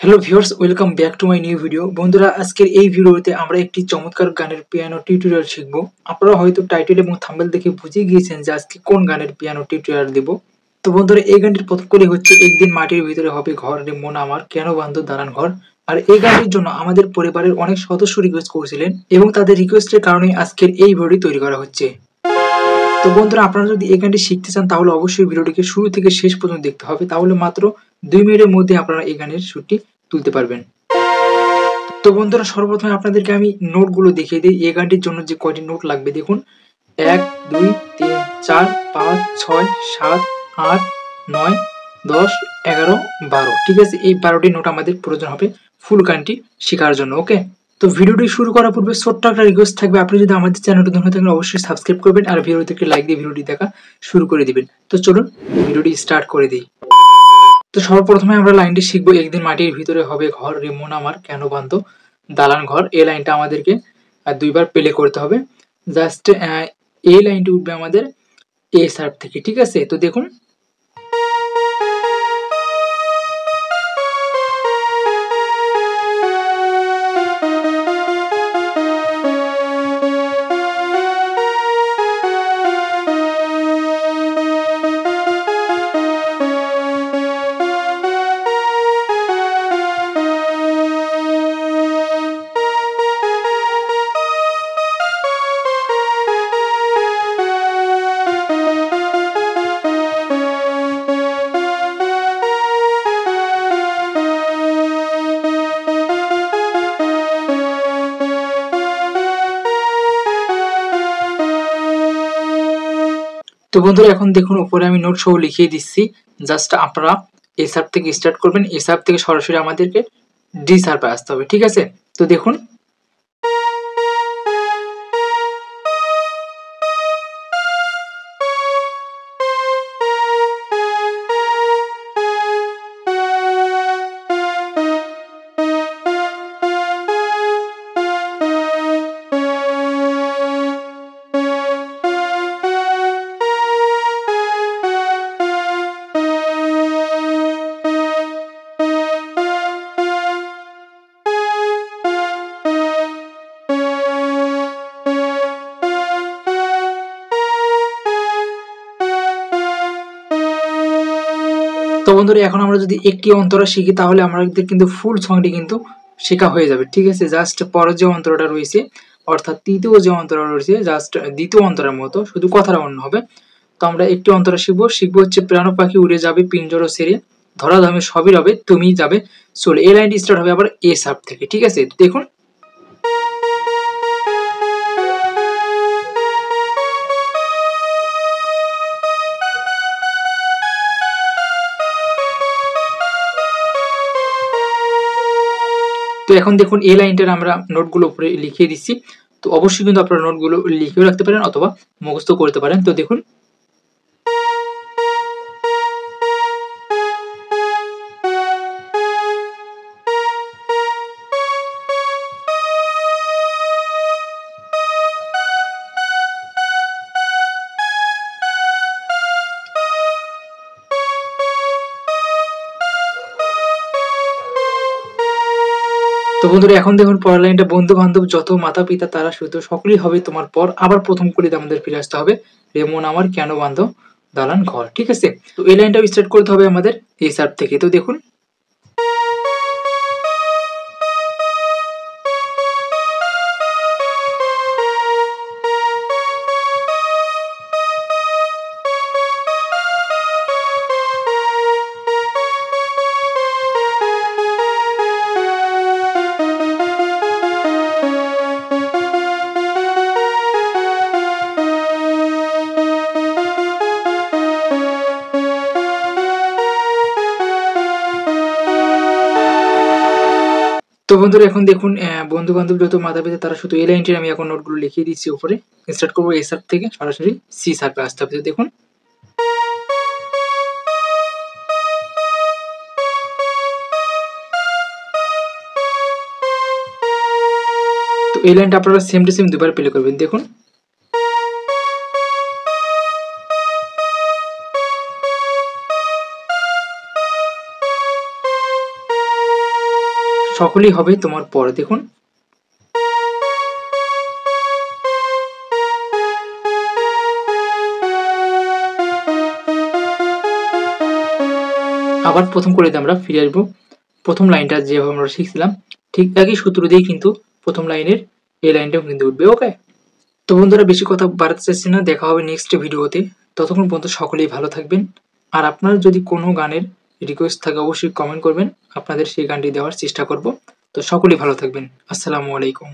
Hello viewers welcome back to my new video বন্ধুরা, আজকের এই ভিডিওতে আমরা একটি চমৎকার গানের পিয়ানো টিউটোরিয়াল শিখব। আপনারা হয়তো টাইটেল এবং থাম্বেল দেখে বুঝে গিয়েছেন যে আজকে কোন গানের পিয়ানো টিউটোরিয়াল দেব। তো বন্ধুরা, এই গানটির প্রথম করে হচ্ছে, একদিন মাটির ভিতরে হবে ঘর রে মন আমার, কেন বান্ধ দাঁড়ান ঘর? আর এই গানটির জন্য আমাদের পরিবারের অনেক সদস্য রিকোয়েস্ট করেছিলেন এবং তাদের রিকোয়েস্টের কারণে আজকের এই ভিডিওটি তৈরি করা হচ্ছে। তো বন্ধুরা, আপনারা যদি এই গানটি শিখতে চান, তাহলে অবশ্যই ভিডিওটিকে শুরু থেকে শেষ পর্যন্ত দেখতে হবে। তাহলে মাত্র দুই মিনিটের মধ্যে আপনারা এই গানের সুরটি তুলতে পারবেন। তো বন্ধুরা, সর্বপ্রথমে আপনাদেরকে আমি নোটগুলো দেখিয়ে দিই। এই গানটির জন্য যে কয়টি নোট লাগবে দেখুন। এক, দুই, তিন, চার, পাঁচ, ছয়, সাত, আট, নয়, দশ, এগারো, বারো। ঠিক আছে, এই বারোটি নোট আমাদের প্রয়োজন হবে ফুল গানটি শেখার জন্য, ওকে? তো ভিডিওটি শুরু করার পূর্বে ছোট্ট একটা রিকোয়েস্ট থাকবে। আপনি যদি আমাদের চ্যানেলটি ধরে থাকেন, অবশ্যই সাবস্ক্রাইব করবেন আর ভিডিওটিকে লাইক দিয়ে ভিডিওটি দেখা শুরু করে দিবেন। তো চলুন, ভিডিওটি স্টার্ট করে দিই। তো সর্বপ্রথমে আমরা লাইনটি শিখব, একদিন মাটির ভিতরে হবে ঘর, রেমন আমার, কেন বান্ধ? দালান ঘর, এই লাইনটা আমাদেরকে দুইবার প্লে করতে হবে। জাস্ট এই লাইনটি উঠবে আমাদের এ সার্ভ থেকে, ঠিক আছে? তো দেখুন তো বন্ধুরা, এখন দেখুন, উপরে আমি নোট সহ লিখিয়ে দিচ্ছি। জাস্ট আপনারা এ সার্ভ থেকে স্টার্ট করবেন। এ সার্ভ থেকে সরাসরি আমাদেরকে ডি সার্ভে আসতে হবে, ঠিক আছে? তো দেখুন তো বন্ধুরা, এখন আমরা যদি একটি অন্তরা শিখি, তাহলে আমাদের কিন্তু ফুল সংটি কিন্তু শেখা হয়ে যাবে, ঠিক আছে? জাস্ট পরের যে অন্তরটা রয়েছে, অর্থাৎ তৃতীয় যে অন্তরা রয়েছে জাস্ট দ্বিতীয় অন্তরের মতো, শুধু কথাটা অন্য হবে। তো আমরা একটি অন্তরা শিখব শিখব হচ্ছে, প্রাণ পাখি উড়ে যাবে, পিঞ্জর সেরে ধরা ধামে সবই রবে তুমি যাবে, চলে। এই লাইনটি স্টার্ট হবে আবার এ সাপ থেকে, ঠিক আছে? দেখুন তো এখন দেখুন এই লাইনটার আমরা নোটগুলো উপরে লিখিয়ে দিচ্ছি। তো অবশ্যই কিন্তু আপনারা নোটগুলো লিখেও রাখতে পারেন অথবা মুখস্থ করতে পারেন। তো দেখুন তো বন্ধুরা, এখন দেখুন পরের লাইনটা। বন্ধু বান্ধব যত মাতা পিতা তারা শুধু সকলেই হবে তোমার পর। আবার প্রথম কলিতে আমাদের ফিরে আসতে হবে রেমন, আমার কেন বান্ধব, দালান, ঘর, ঠিক আছে? তো এই লাইনটা স্টার্ট করতে হবে আমাদের এই সার্ভ থেকে। তো দেখুন তো বন্ধুরা, এখন দেখুন বন্ধু বান্ধব যত মাথা পিতা তারা শুধু এই লাইনটির আমি এখন নোটগুলো লিখিয়ে দিচ্ছি উপরে। স্টার্ট করব এ সার্ভ থেকে, সরাসরি সি সার্ভে আসতে হবে। দেখুন। তো এই লাইনটা আপনারা সেম টু সেম দুবার প্লে করবেন। দেখুন। সকলেই হবে তোমার পরে, দেখুন। আবার প্রথম করে আমরা ফিরে আসব। প্রথম লাইনটা যেভাবে আমরা শিখছিলাম, ঠিক একই সূত্র দিয়েই কিন্তু প্রথম লাইনের এই লাইনটাও কিন্তু উঠবে ওকে তো বন্ধুরা, বেশি কথা বাড়াতে চাচ্ছি না, দেখা হবে নেক্সট ভিডিওতে। ততক্ষণ পর্যন্ত সকলেই ভালো থাকবেন। আর আপনার যদি কোনো গানের রিকোয়েস্ট থাকে, অবশ্যই কমেন্ট করবেন। আপনাদের সেই গানটি দেওয়ার চেষ্টা করব। তো সকলেই ভালো থাকবেন। আসসালামু আলাইকুম।